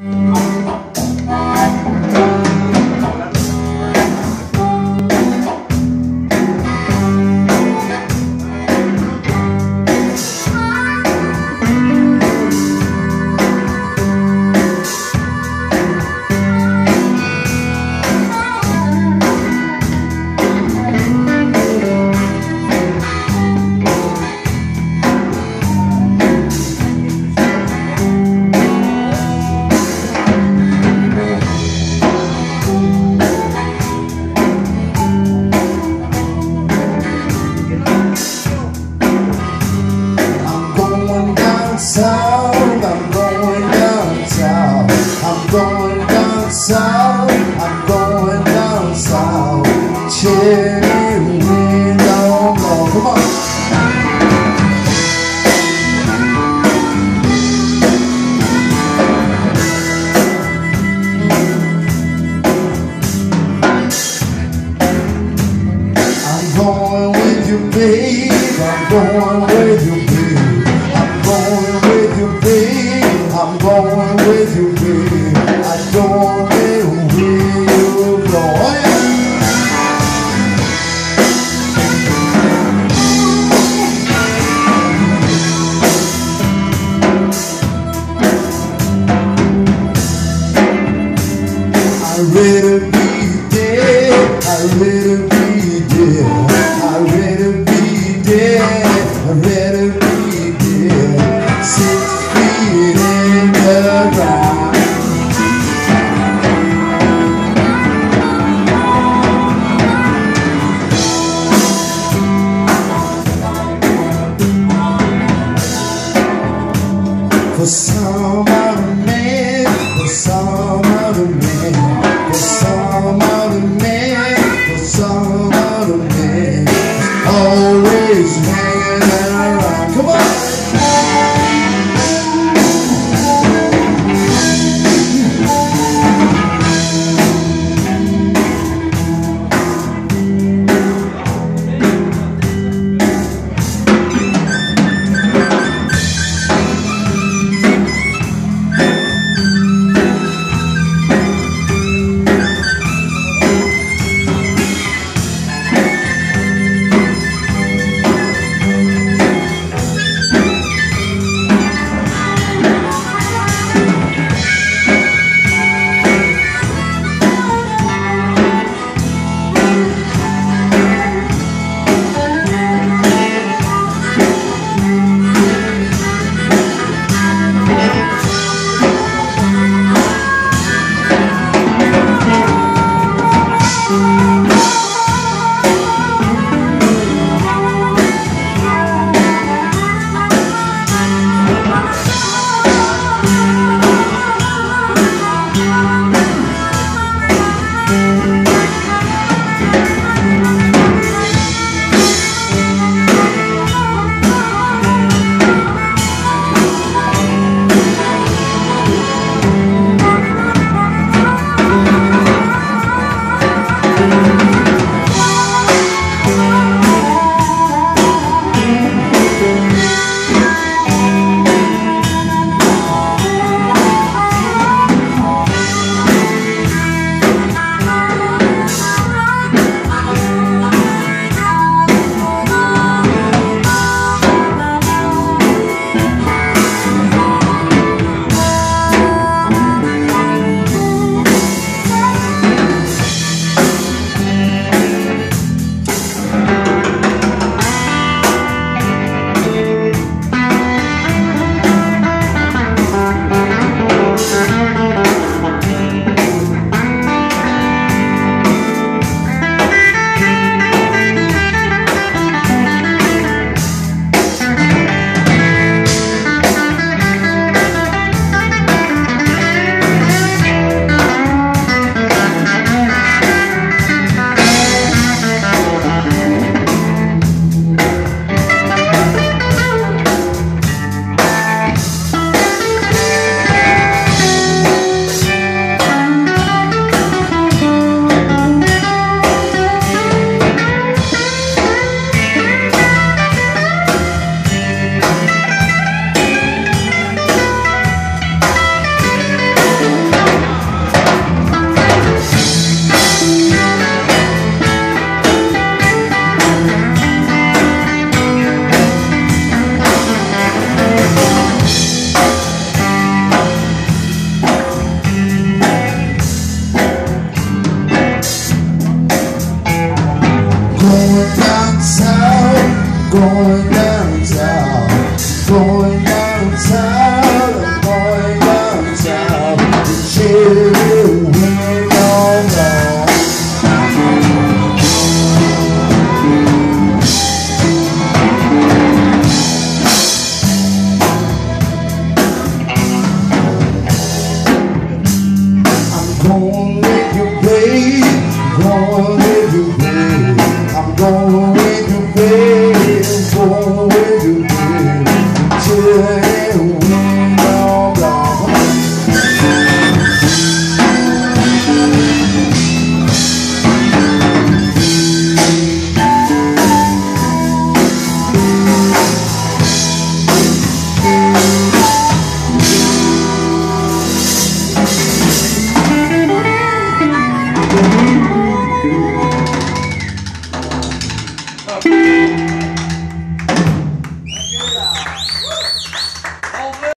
I'm some other